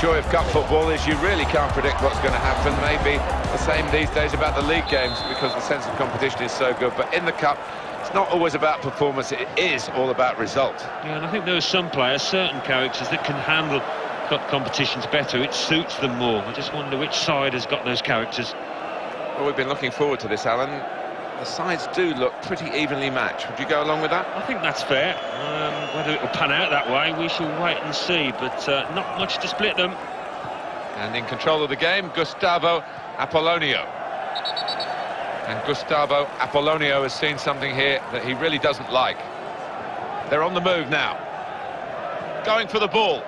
joy of cup football is you really can't predict what's going to happen. Maybe the same these days about the league games because the sense of competition is so good. But in the cup, it's not always about performance, it is all about result. Yeah, and I think there are some players, certain characters, that can handle cup competitions better. It suits them more. I just wonder which side has got those characters. Well, we've been looking forward to this, Alan. The sides do look pretty evenly matched. Would you go along with that? I think that's fair. Um, whether it will pan out that way, we shall wait and see. But uh, not much to split them. And in control of the game, Gustavo Apollonio. And Gustavo Apollonio has seen something here that he really doesn't like. They're on the move now. Going for the ball.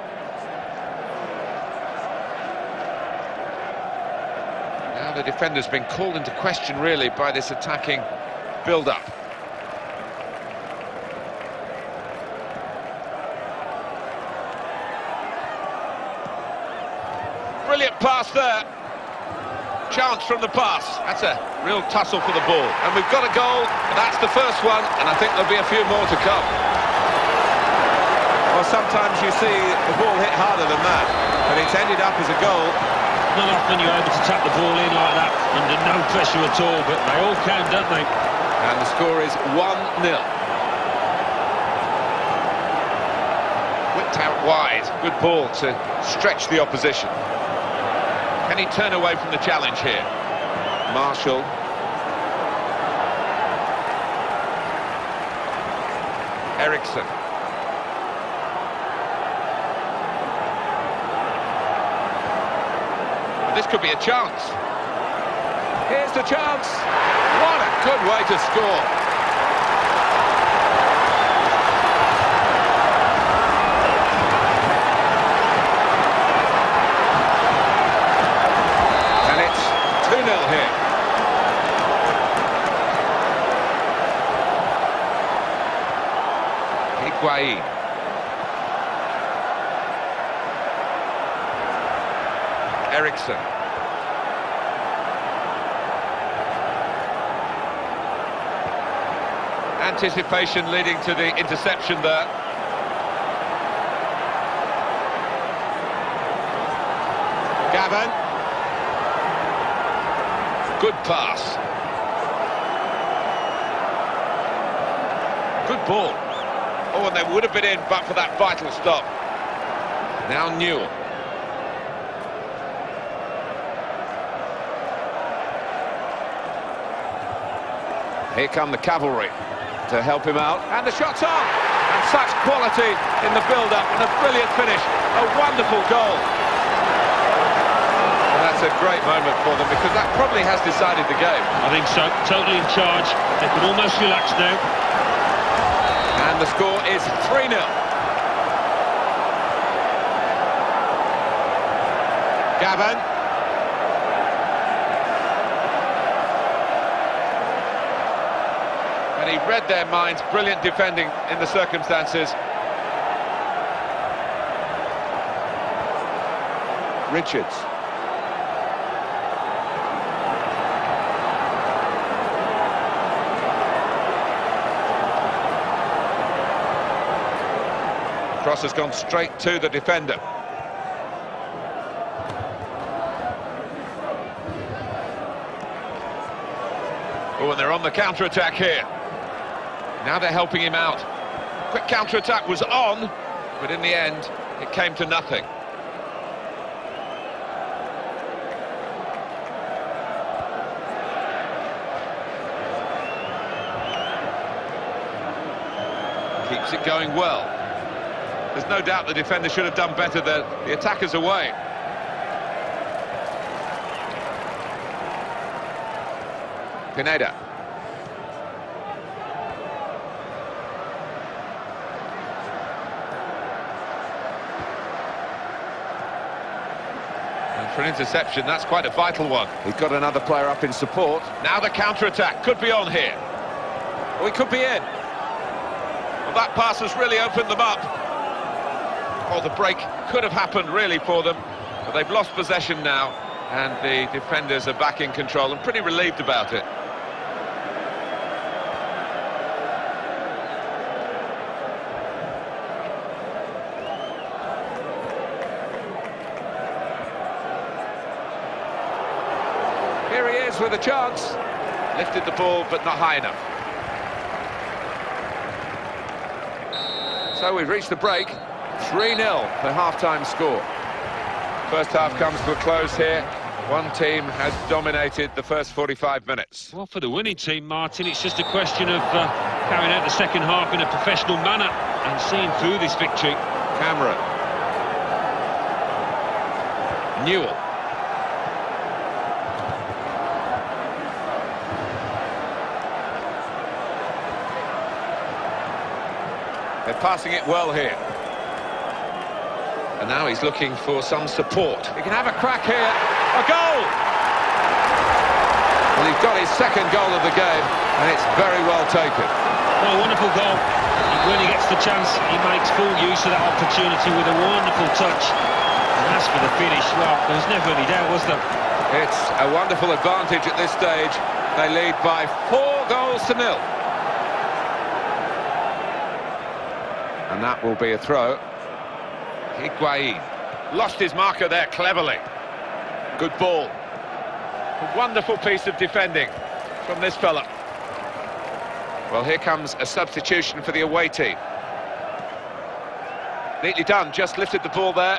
Now the defender's been called into question, really, by this attacking build-up. Brilliant pass there. Chance from the pass. That's a real tussle for the ball. And we've got a goal. That's the first one, and I think there'll be a few more to come. Well, sometimes you see the ball hit harder than that, but it's ended up as a goal. Not often you're able to tap the ball in like that under no pressure at all, but they all count, don't they? And the score is 1-0. Whipped out wide. Good ball to stretch the opposition. Can he turn away from the challenge here? Marshall. Ericsson. This could be a chance. Here's the chance. What a good way to score. And it's 2-0 here. Higuain. Ericsson. Anticipation leading to the interception there. Gavin. Good pass. Good ball. Oh, and they would have been in but for that vital stop. Now Newell. Here come the cavalry to help him out. And the shot's on! And such quality in the build-up and a brilliant finish. A wonderful goal. And that's a great moment for them because that probably has decided the game. I think so. Totally in charge. They can almost relax now. And the score is 3-0. Gavin. Read their minds. Brilliant defending in the circumstances. Richards. Cross has gone straight to the defender. Oh, and they're on the counter-attack here. Now they're helping him out. Quick counter-attack was on, but in the end, it came to nothing. Keeps it going well. There's no doubt the defender should have done better there. The attacker's away. Pineda. And for an interception, that's quite a vital one. He's got another player up in support. Now the counter-attack could be on here. We could be in. Well, that pass has really opened them up. Oh, the break could have happened really for them, but they've lost possession now, and the defenders are back in control and pretty relieved about it. With a chance. Lifted the ball, but not high enough. So we've reached the break. 3-0, the half-time score. First half comes to a close here. One team has dominated the first 45 minutes. Well, for the winning team, Martin, it's just a question of uh, carrying out the second half in a professional manner and seeing through this victory. Cameron. Newell. They're passing it well here. And now he's looking for some support. He can have a crack here. A goal! Well, he's got his second goal of the game, and it's very well taken. A wonderful goal. When he gets the chance, he makes full use of that opportunity with a wonderful touch. And as for the finish, well, there was never any doubt, was there? It's a wonderful advantage at this stage. They lead by four goals to nil. And that will be a throw. Higuain lost his marker there cleverly. Good ball. A wonderful piece of defending from this fella. Well, here comes a substitution for the away team. Neatly done, just lifted the ball there.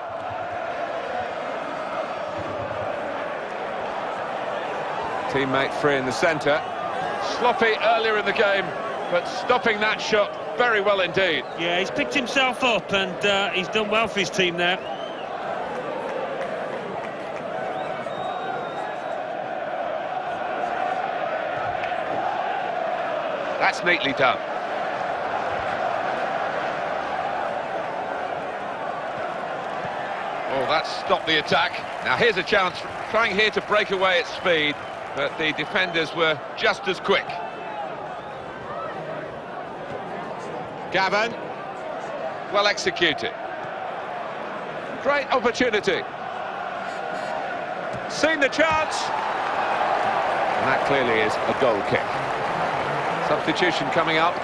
Teammate free in the centre. Sloppy earlier in the game, but stopping that shot very well indeed. Yeah, he's picked himself up and uh, he's done well for his team there. That's neatly done. Oh, that's stopped the attack. Now here's a chance, trying here to break away at speed, but the defenders were just as quick. Gavin. Well executed. Great opportunity. Seen the chance. And that clearly is a goal kick. Substitution coming up.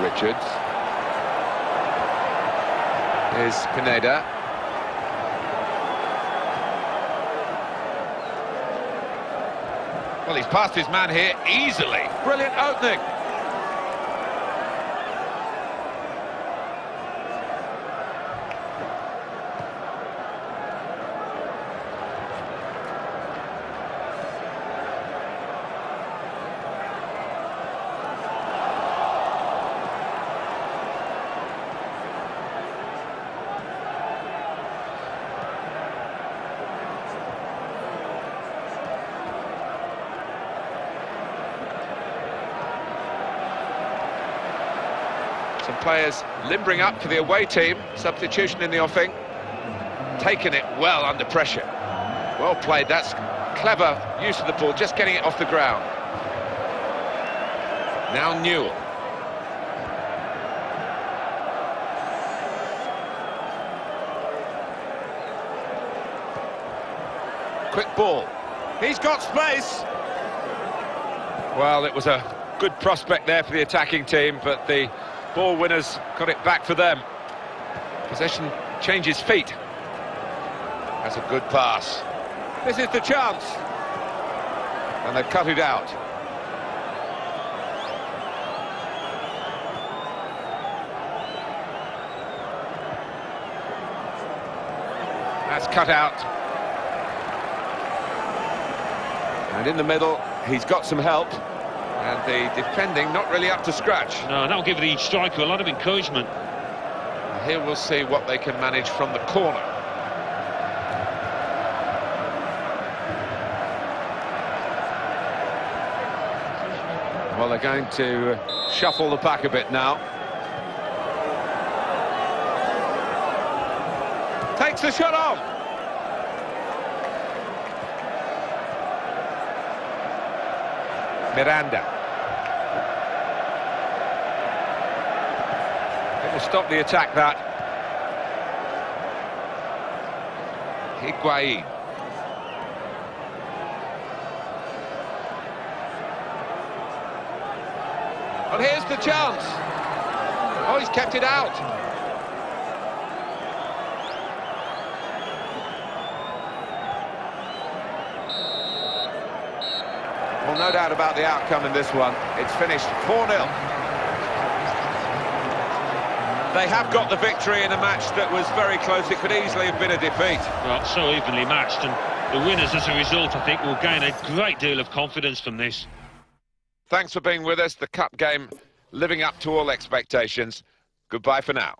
Richards. Is Pineda. Well, he's passed his man here easily. Brilliant opening. Players limbering up for the away team. Substitution in the offing. Taking it well under pressure. Well played. That's clever use of the ball, just getting it off the ground. Now Newell. Quick ball. He's got space. Well, it was a good prospect there for the attacking team, but the Ball winners got it back for them. Possession changes feet. That's a good pass. This is the chance. And they cut it out. That's cut out. And in the middle, he's got some help. And the defending not really up to scratch. No, that'll give the striker a lot of encouragement. Here we'll see what they can manage from the corner. Well, they're going to uh, shuffle the pack a bit now. Takes the shot off. Miranda. It'll stop the attack, that. Higuain. And here's the chance. Oh, he's kept it out. Well, no doubt about the outcome in this one. It's finished 4-0. They have got the victory in a match that was very close. It could easily have been a defeat. Well, so evenly matched, and the winners, as a result, I think, will gain a great deal of confidence from this. Thanks for being with us. The Cup game living up to all expectations. Goodbye for now.